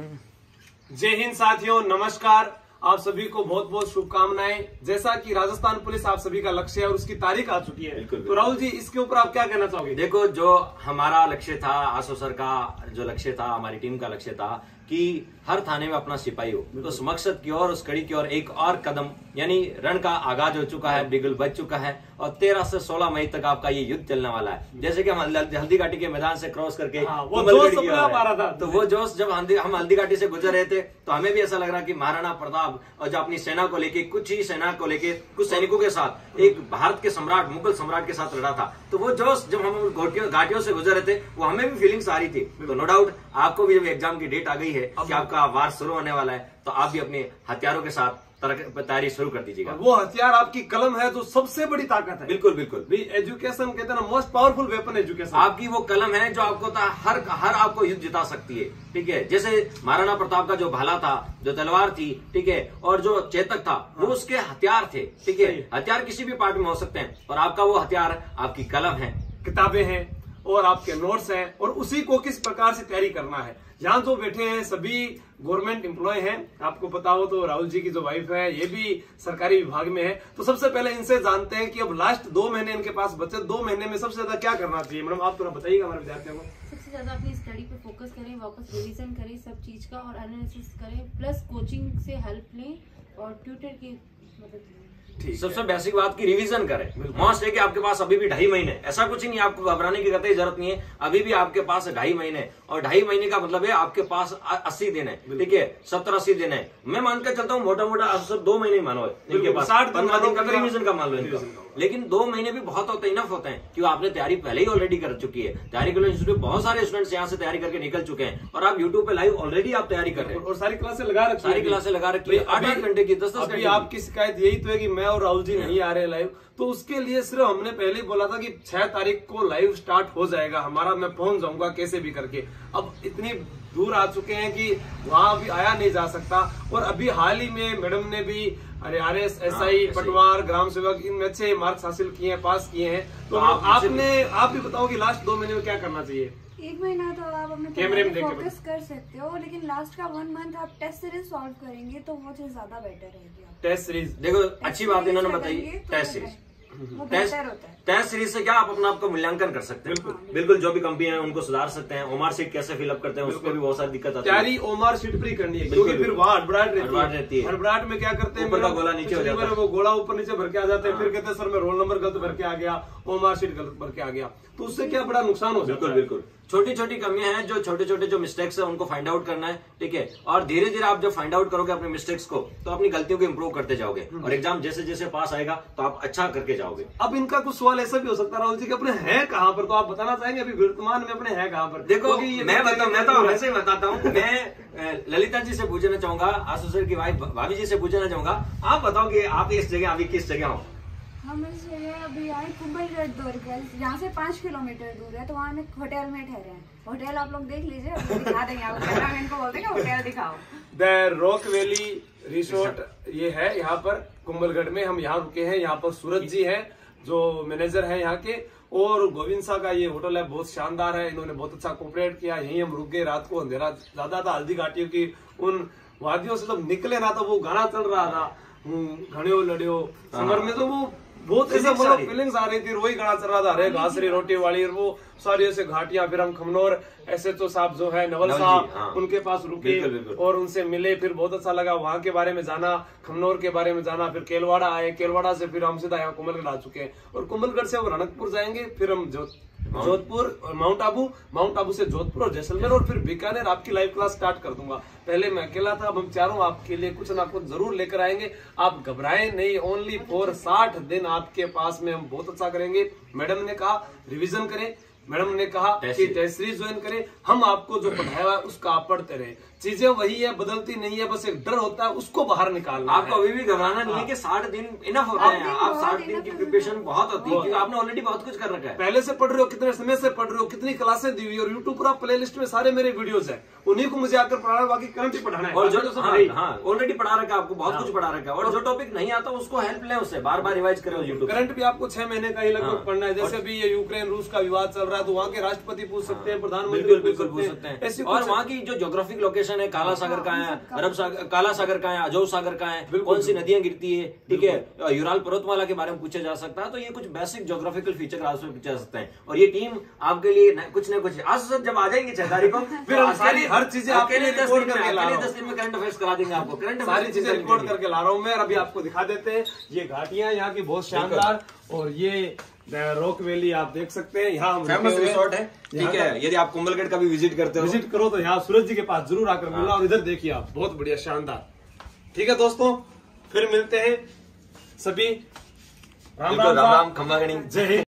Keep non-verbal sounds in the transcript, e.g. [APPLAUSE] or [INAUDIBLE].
जय हिंद साथियों नमस्कार। आप सभी को बहुत बहुत शुभकामनाएँ। जैसा कि राजस्थान पुलिस आप सभी का लक्ष्य है और उसकी तारीख आ चुकी है। बिल्कुल, तो राहुल जी इसके ऊपर आप क्या कहना चाहोगे? देखो जो हमारा लक्ष्य था आसो सर का जो लक्ष्य था हमारी टीम का लक्ष्य था कि हर थाने में अपना सिपाही हो। तो उस मकसद की ओर उस कड़ी की ओर एक और कदम यानी रण का आगाज़ हो चुका है बिगुल बच चुका है और तेरह से सोलह मई तक आपका ये युद्ध चलने वाला है। जैसे कि हम हल्दी घाटी के मैदान से क्रॉस करके हाँ, वो जोश था। तो वो जोश जब हल्दी- हम हल्दी घाटी से गुजर रहे थे तो हमें भी ऐसा लग रहा कि महाराणा प्रताप और जो अपनी सेना को लेके कुछ ही सेना को लेके कुछ सैनिकों के साथ एक भारत के सम्राट मुगल सम्राट के साथ लड़ा था। तो वो जोश जब हम घाटियों घाटियों से गुजर रहे थे वो हमें भी फीलिंग्स आ रही थी। तो नो डाउट आपको भी जब एग्ज़ाम की डेट आ गई है कि आपका वार शुरू होने वाला है तो आप भी अपने हथियारों के साथ तैयारी शुरू कर दीजिएगा। वो हथियार आपकी कलम है जो सबसे बड़ी ताकत है। बिल्कुल बिल्कुल। भी एजुकेशन कहते हैं ना मोस्ट पावरफुल वेपन एजुकेशन आपकी वो कलम है जो आपको ता- हर हर आपको युद्ध जिता सकती है ठीक है? जैसे महाराणा प्रताप का जो भाला था जो तलवार थी ठीक है? और जो चेतक था वो उसके हथियार थे ठीक है? है। हथियार किसी भी पार्ट में हो सकते हैं और आपका वो हथियार आपकी कलम है। किताबें हैं और आपके नोट्स हैं और उसी को किस प्रकार से तैयारी करना है। यहाँ जो बैठे हैं, सभी गवर्नमेंट एम्प्लॉय हैं। आपको पता हो तो राहुल जी की जो वाइफ है, ये भी सरकारी विभाग में है। तो सबसे पहले इनसे जानते हैं कि अब लास्ट दो महीने इनके पास बचे, दो महीने में सबसे ज़्यादा क्या करना चाहिए? मैडम, आप थोड़ा बताइएगा हमारे विद्यार्थियों को। सबसे ज़्यादा अपनी स्टडी पे फोकस करें, वापस रिवीजन करें, सब चीज़ का और एनालिसिस करें प्लस कोचिंग से हेल्प लें और ट्यूटर की मदद लें। सबसे बेसिक बात की रिविजन करे। मॉस्ट है कि आपके पास अभी भी ढाई महीने ऐसा कुछ नहीं आपको घबराने की कतई ज़रूरत नहीं है। अभी भी आपके पास ढाई महीने और ढाई महीने का मतलब है आपके पास अस्सी दिन है। ठीक है? सत्तर अस्सी दिन है। मैं मानकर चलता हूँ मोटा मोटा दो महीने मानो इनके पास। 60 दिन पंद्रह दिन का मानो तो का मान लो इनका। लेकिन दो महीने भी बहुत होते इनफ होते हैं क्योंकि आपने तैयारी पहले ही ऑलरेडी कर चुकी है। तैयारी के लिए इंस्टीट्यूट बहुत सारे स्टूडेंट्स यहाँ से तैयारी करके निकल चुके हैं और आप यूट्यूब पे लाइव ऑलरेडी आप तैयारी कर रहे हैं। और सारी क्लासे लगा रखी सारी क्लासे लगा रखी है, आठ आठ घंटे की, दस दस घंटे आपकी शिकायत यही तो है की मैं और राहुल जी नहीं आ रहे लाइव तो उसके लिए सिर्फ़ हमने पहले बोला था कि छह तारीख को लाइव स्टार्ट हो जाएगा हमारा। मैं पहुँच जाऊँगा कैसे भी करके। अब इतनी दूर आ चुके हैं कि वहाँ अभी आया नहीं जा सकता। और अभी हाल ही में मैडम ने भी अरे आर एस एस आई पटवार ग्राम सेवक इनमें अच्छे मार्क्स हासिल किए हैं पास किए हैं। तो तो आप आपने आप भी बताओ कि लास्ट दो महीने में क्या करना चाहिए? एक महीना तो आप अपने कैमरे में फोकस कर सकते हो लेकिन लास्ट का वन मंथ आप टेस्ट सीरीज़ सॉल्व करेंगे तो वो चीज़ ज़्यादा बेटर रहेगी टेस्ट सीरीज़ देखो अच्छी बात इन्होंने बताई टेस्ट सीरीज़ टेस्ट है। सीरीज़ से क्या आप अपना आपका मूल्यांकन कर सकते हैं? बिल्कुल। जो भी कंपनी है उनको सुधार सकते हैं। ओमार सीट कैसे फिलअप करते हैं उसको भी बहुत सारी दिक्कत आती है। तैयारी ओमार सीट फ्री करनी है क्योंकि फिर वहाँ हड़बड़ाहट रहती है। रहती है। हड़बड़ाहट में क्या करते हैं गोला नीचे हो जाता है। वो गोला ऊपर नीचे भर के आ जाते हैं फिर कहते हैं सर मैं रोल नंबर गलत भर के आ गया ओमार सीट गलत भर के आ गया। तो उससे क्या बड़ा नुकसान हो सकता बिल्कुल है? बिल्कुल। छोटी छोटी कमियाँ हैं जो छोटे छोटे जो मिस्टेक्स है उनको फाइंड आउट करना है ठीक है? और धीरे धीरे आप जब फाइंड आउट करोगे अपने मिस्टेक्स को तो अपनी गलतियों को इम्प्रूव करते जाओगे। और एग्ज़ाम जैसे जैसे पास आएगा तो आप अच्छा करके जाओगे। अब इनका कुछ सवाल ऐसा भी हो सकता है राहुल जी की अपने हैं कहाँ पर? तो आप बताना चाहेंगे अभी वर्तमान में अपने है कहाँ पर? देखो मैं कहते बता हैं मैं तो वैसे ही बताता हूँ मैं ललिता जी से पूछना चाहूँगा आसू सर की वाइफ भाभी जी से पूछना चाहूँगा आप बताओ कि आप इस जगह अभी किस जगह हो? हम इस जगह अभी आए कुंभलगढ़ दुर्ग यहाँ से पाँच किलोमीटर दूर है तो वहाँ हम एक होटल में ठहरे हैं। होटल आप लोग देख लीजिए दिखा देंगे [LAUGHS] को बोलते हैं होटल दिखाओ। द रॉक वैली रिसोर्ट ये है यहाँ पर कुंभलगढ़ में हम यहाँ रुके हैं। यहाँ पर सूरज जी हैं जो मैनेजर हैं यहाँ के। और गोविंद शाह का ये होटल है बहुत शानदार है। इन्होंने बहुत अच्छा कोऑपरेट किया। यहीं हम रुक गए रात को अंधेरा ज़्यादा था हल्दी घाटियों की उन वादियों से जब निकले ना तो वो गाना चल रहा था। घड़ियो लड़ियो समर में तो वो बहुत ऐसे मतलब फीलिंग्स आ रही थी रोई गाना चल रहा था। अरे घासरी रोटी वाली वो सारी ऐसे घाटिया फिर हम खमनोर ऐसे तो साहब जो है नवल साहब हाँ। उनके पास रुके। और उनसे मिले फिर बहुत अच्छा लगा। वहाँ के बारे में जाना खमनोर के बारे में जाना फिर केलवाड़ा आए। केलवाड़ा से फिर हम सीधा यहाँ कुंभलगढ़ आ चुके हैं। और कुंभलगढ़ से हम रनकपुर जाएँगे फिर हम जो जोधपुर और माउंट आबू माउंट आबू से जोधपुर और जैसलमेर और फिर बीकानेर। आपकी लाइव क्लास स्टार्ट कर दूँगा। पहले मैं अकेला था, अब हम चारों आपके लिए कुछ ना कुछ ज़रूर लेकर आएँगे। आप घबराएँ नहीं ओनली फॉर साठ दिन आपके पास में हम बहुत अच्छा करेंगे। मैडम ने कहा रिविजन करें। मैडम ने कहा कि सीरीज़ ज्वाइन करें हम आपको जो पढ़ाया हुआ है उसका आप पढ़ते रहे। चीज़ें वही है बदलती नहीं है बस एक डर होता है उसको बाहर निकालना आपको अभी भी घबराना नहीं है कि साठ दिन इनफ होते साठ हैं। दिन आप बहुत साठ दिन की प्रिपरेशन बहुत होती है क्योंकि आपने ऑलरेडी बहुत कुछ कर रखा है। पहले से पढ़ रहे हो कितने समय से पढ़ रहे हो कितनी क्लासें दी हुई और यूट्यूब पर आप प्ले लिस्ट में सारे मेरे वीडियोज़ है। उन्हीं को मुझे आकर पढ़ाना है बाकी करंट ही पढ़ाना है। और जो सब हाँ। हाँ। ऑलरेडी पढ़ा रखा है आपको बहुत कुछ पढ़ा रखा है। और जो टॉपिक नहीं आता उसको हेल्प लें उससे बार बार रिवाइज करें यूट्यूब करंट भी आपको छह महीने का ही लगभग हाँ। पढ़ना है। जैसे भी ये यूक्रेन रूस का विवाद चल रहा रहा है तो वहाँ के राष्ट्रपति पूछ सकते हैं प्रधानमंत्री बिल्कुल पूछ सकते हैं। और वहाँ की जो जोग्राफिक लोकेशन है काला सागर कहाँ है अरब सागर काला सागर कहाँ है अजो सागर कहाँ है कौन सी नदियाँ गिरती है? ठीक है यूराल पर्वतमाला के बारे में पूछा जा सकता है तो ये कुछ बेसिक जोग्राफिकल फीचर आज में पूछे जा सकते हैं। और ये टीम आपके लिए कुछ ना कुछ आज सर जब आ जाएँगे छह तारीख को फिर सारी हर चीज़ें आपके लिए दिन में हूँ। दस दिन में करंट अफेयर्स करा देंगे आपको। करंट सारी चीज़ें रिकॉर्ड करके ला रहा हूँ मैं अभी आपको दिखा देते हैं ये घाटियाँ यहाँ की बहुत शानदार और ये रॉक वैली आप देख सकते हैं। यहाँ हम फ़ेमस रिसोर्ट है। ठीक है यदि आप कुंभलगढ़ का भी विज़िट करते हो। विज़िट करो तो यहाँ सूरज जी के पास ज़रूर आकर मिलना और इधर देखिए आप बहुत बढ़िया शानदार। ठीक है दोस्तों फिर मिलते हैं सभी। राम राम राम खम्मा जय हिंद।